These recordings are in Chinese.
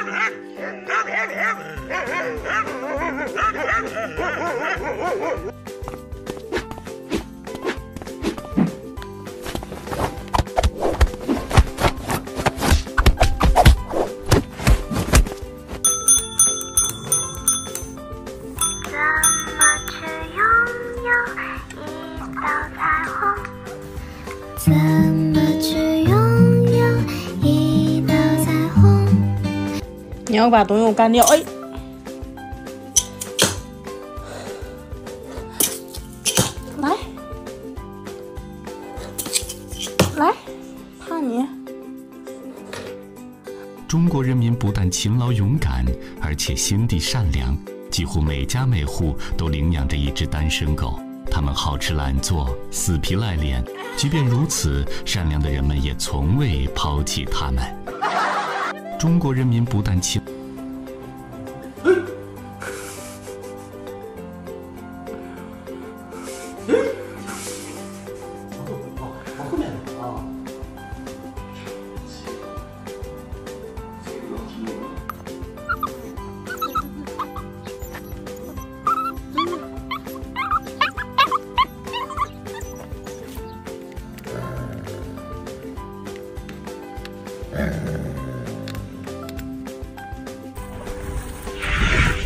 怎么去拥有一道彩虹？你要把东西给我干掉！哎，来，来，怕你！中国人民不但勤劳勇敢，而且心地善良，几乎每家每户都领养着一只单身狗。他们好吃懒做，死皮赖脸。即便如此，善良的人们也从未抛弃他们。中国人民不但勤。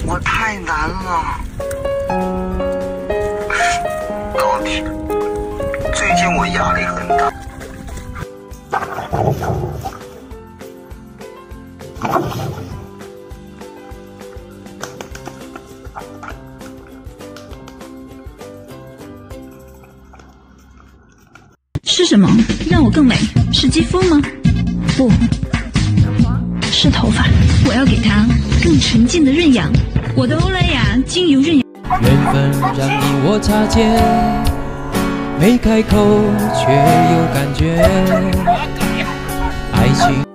我太难了，高铁。最近我压力很大。是什么让我更美？是肌肤吗？不，是头发。我要给它更纯净的润养。我的欧莱雅精油润养。缘分让你我擦肩，没开口却有感觉。爱情。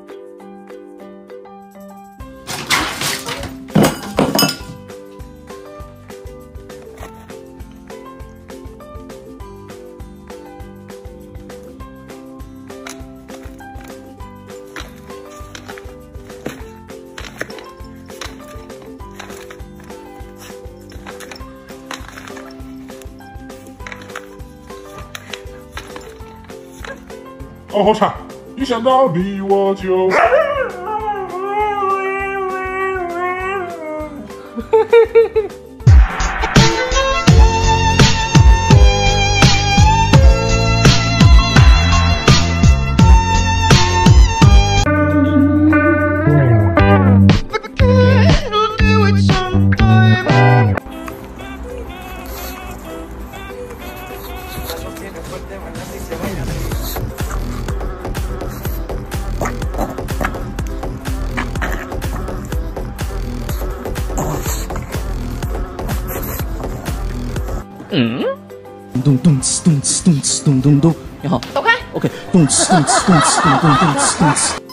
哦，好惨！一想到你我就。嗯，咚咚哧咚哧咚哧咚咚咚，你好，走开。OK，咚哧咚哧咚哧咚咚咚哧咚哧。